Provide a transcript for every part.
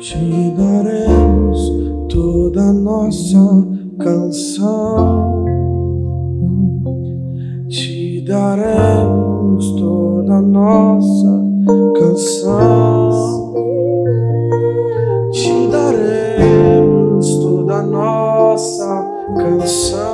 Te daremos toda nossa canção. Te daremos toda nossa canção. Te daremos toda nossa canção.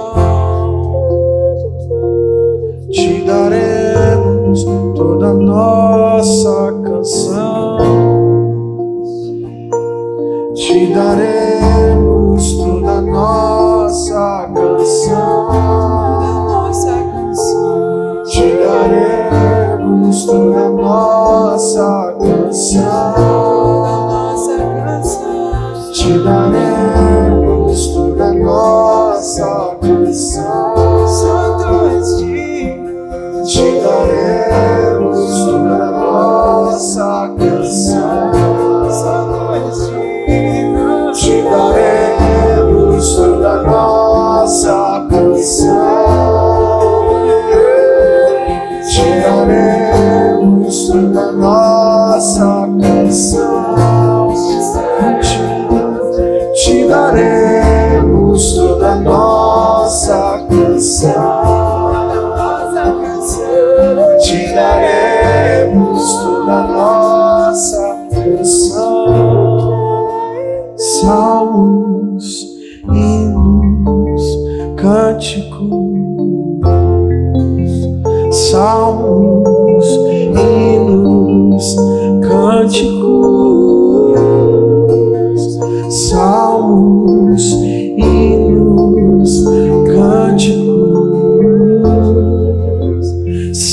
Te daremos toda nossa canção. Santo és digno. Te daremos toda nossa canção. Santo és digno. Te daremos toda nossa canção. Te daremos toda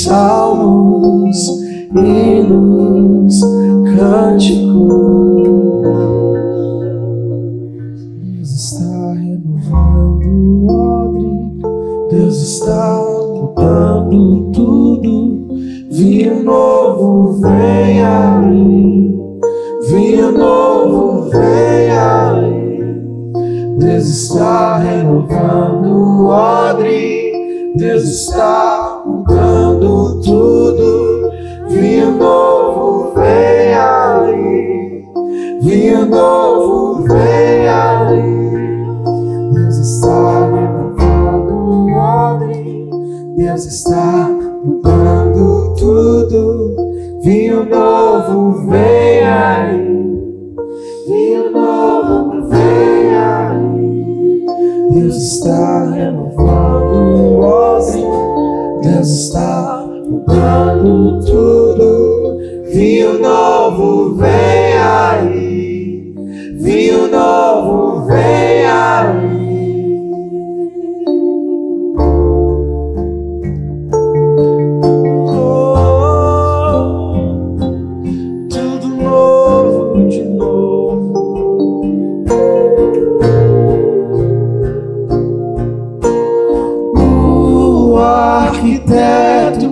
Salmos, hinos, cânticos. Deus está renovando o odre, Deus está mudando tudo. Vinho novo vem aí, vinho novo vem aí. Deus está renovando o odre, Deus está mudando tudo. Vinho novo vem aí, vinho novo vem aí. Deus está renovando o odre, Deus está mudando tudo. Vinho novo vem aí, vinho novo vem aí. Deus está renovando o odre, Deus está mudando tudo. Vinho novo vem aí, vinho novo vem aí. Oh, arquiteto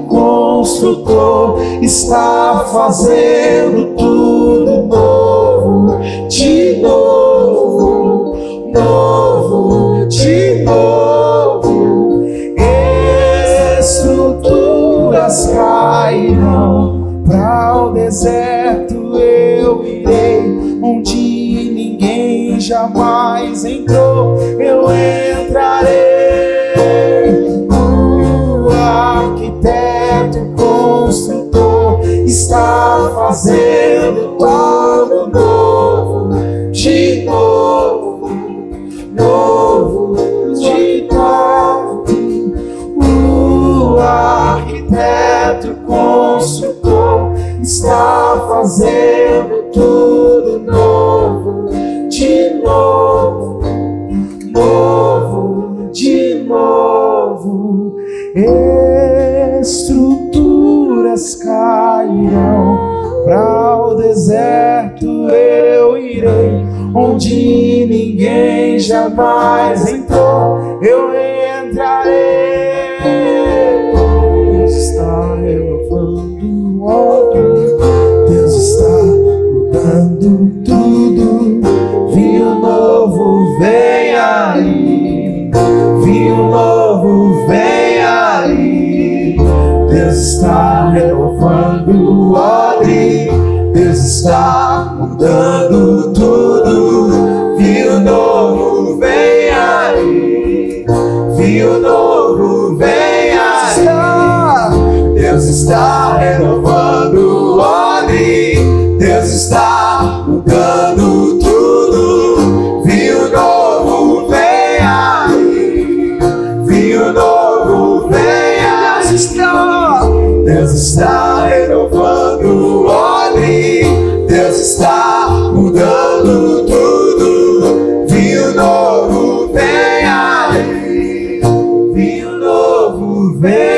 construtor está fazendo tudo novo, de novo, novo, de novo. Estruturas cairão para o deserto. Eu irei onde ninguém jamais entrou. Eu entrarei. Fazendo algo novo, de novo, novo, de novo. O arquiteto construtor está fazendo tudo novo, de novo, novo, de novo. Estruturas cairão Eu irei onde ninguém jamais entrou. Eu entrarei. Deus está renovando o outro. Deus está mudando tudo. Vinho novo vem aí. Vinho novo vem aí. Deus está renovando o odre. Deus está mudando tudo. Vinho novo vem aí, vinho novo vem aí. Deus está renovando, olhe, Deus está mudando tudo. Vinho novo vem aí, vinho novo vem aí. Deus está, Deus está renovando, olhe. Deus está mudando tudo. Vinho novo vem aí. Vinho novo vem.